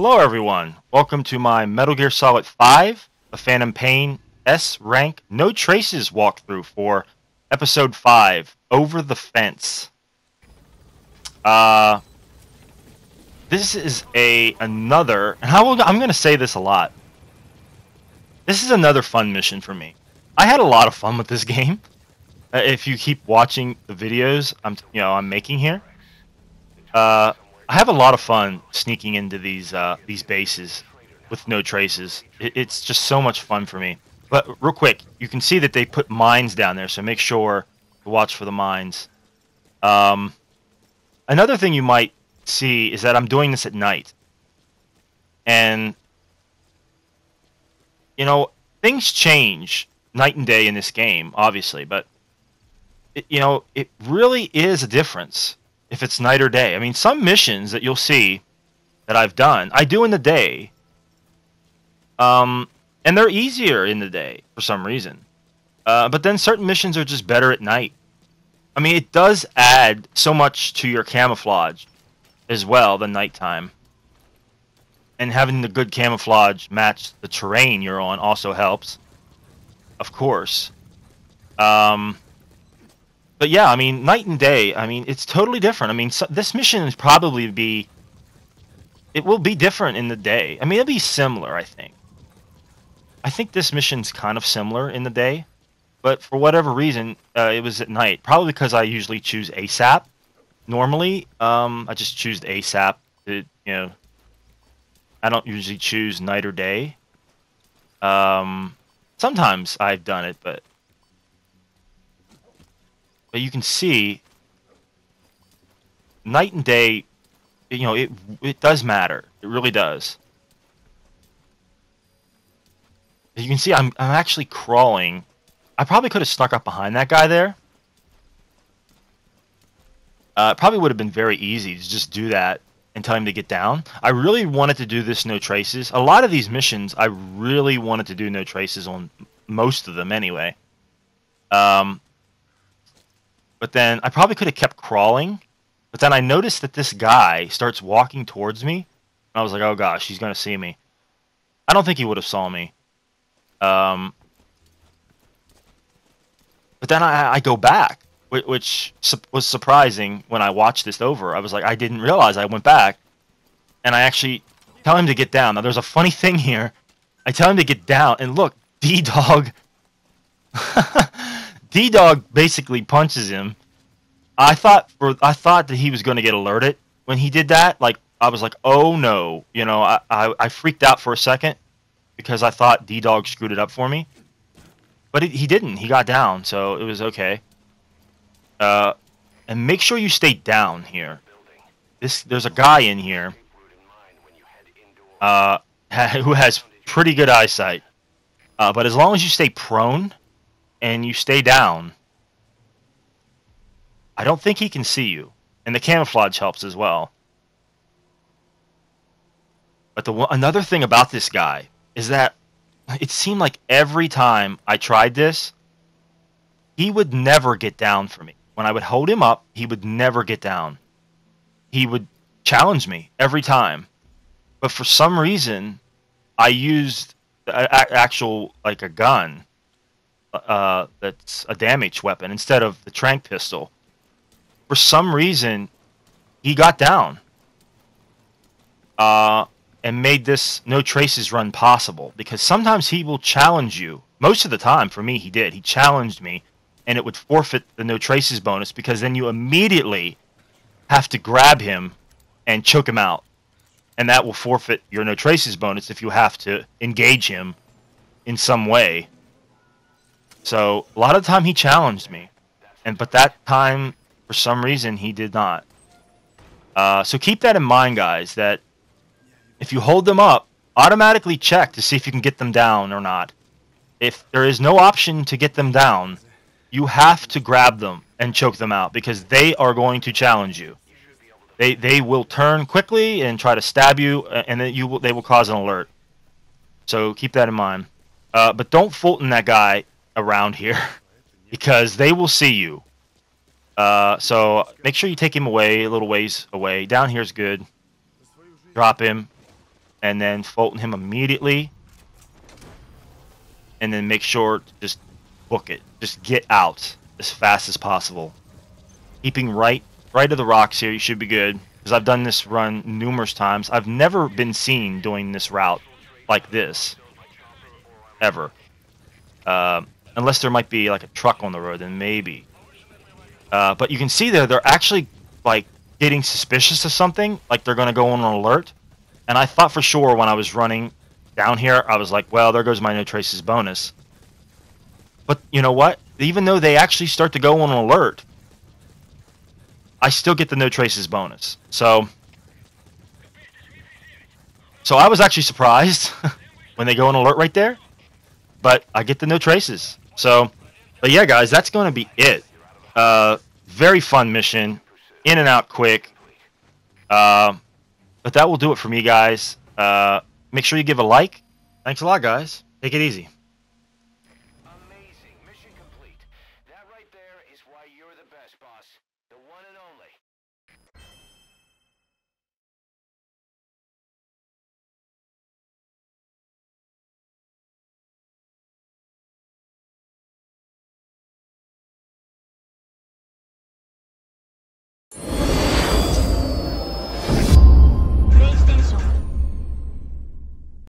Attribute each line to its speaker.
Speaker 1: Hello, everyone. Welcome to my Metal Gear Solid 5, a Phantom Pain S rank no traces walkthrough for episode 5, Over the Fence. Uh, this is a another, and I will, I'm going to say this a lot. This is another fun mission for me. I had a lot of fun with this game. Uh, if you keep watching the videos I'm, you know, I'm making here, uh, I have a lot of fun sneaking into these uh, these bases with no traces. It, it's just so much fun for me. But real quick, you can see that they put mines down there, so make sure to watch for the mines. Um, another thing you might see is that I'm doing this at night, and you know things change night and day in this game, obviously, but it, you know it really is a difference if it's night or day. I mean, some missions that you'll see that I've done, I do in the day. Um, and they're easier in the day for some reason. Uh, but then certain missions are just better at night. I mean, it does add so much to your camouflage as well, the nighttime. And having the good camouflage match the terrain you're on also helps, of course. Um, but yeah, I mean, night and day. I mean, it's totally different. I mean, so, this mission is probably be. It will be different in the day. I mean, it'll be similar. I think. I think this mission's kind of similar in the day, but for whatever reason, uh, it was at night. Probably because I usually choose ASAP. Normally, um, I just choose ASAP. You know, I don't usually choose night or day. Um, sometimes I've done it, but but you can see night and day you know it it does matter. It really does. You can see I'm, I'm actually crawling. I probably could have snuck up behind that guy there. Uh, probably would have been very easy to just do that and tell him to get down. I really wanted to do this no traces. A lot of these missions I really wanted to do no traces on most of them anyway. Um, but then I probably could have kept crawling. But then I noticed that this guy starts walking towards me. And I was like, oh gosh, he's going to see me. I don't think he would have saw me. Um, but then I, I go back, which, was surprising when I watched this over. I was like, I didn't realize I went back. And I actually tell him to get down. Now, there's a funny thing here. I tell him to get down, and look, D Dog D Dog basically punches him. I thought for I thought that he was going to get alerted when he did that. Like I was like, oh no, you know, I, I, I freaked out for a second because I thought D Dog screwed it up for me, but it, he didn't. He got down, so it was okay. Uh, and make sure you stay down here. This there's a guy in here. Uh, who has pretty good eyesight. Uh, but as long as you stay prone, and you stay down, I don't think he can see you. And the camouflage helps as well. But the another thing about this guy is that it seemed like every time I tried this, he would never get down for me. When I would hold him up, he would never get down. He would challenge me every time. But for some reason, I used actual like a gun uh, that's a damage weapon instead of the tranq pistol. For some reason, he got down uh, and made this no traces run possible because sometimes he will challenge you. Most of the time, for me, he did. He challenged me, and it would forfeit the no traces bonus because then you immediately have to grab him and choke him out. And that will forfeit your no traces bonus if you have to engage him in some way so a lot of the time he challenged me, and but that time for some reason he did not. Uh, so keep that in mind, guys. That if you hold them up, automatically check to see if you can get them down or not. If there is no option to get them down, you have to grab them and choke them out because they are going to challenge you. They they will turn quickly and try to stab you, and then you will, they will cause an alert. So keep that in mind. Uh, but don't Fulton that guy around here because they will see you. Uh, so make sure you take him away a little ways away. Down here is good. Drop him. and then Fulton him immediately, and then make sure to just book it. Just get out as fast as possible. Keeping right right of the rocks here, you should be good. Because I've done this run numerous times. I've never been seen doing this route like this. Ever. Uh, unless there might be like a truck on the road, then maybe. Uh, but you can see there, they're actually like getting suspicious of something, like they're going to go on an alert. And I thought for sure when I was running down here, I was like, well, there goes my no traces bonus. But you know what? Even though they actually start to go on an alert, I still get the no traces bonus. So, so I was actually surprised when they go on alert right there, but I get the no traces. So, but yeah, guys, that's going to be it. Uh, very fun mission, in and out quick. Uh, but that will do it for me, guys. Uh, make sure you give a like. Thanks a lot, guys. Take it easy.
Speaker 2: Amazing. Mission complete. That right there is why you're the best, boss.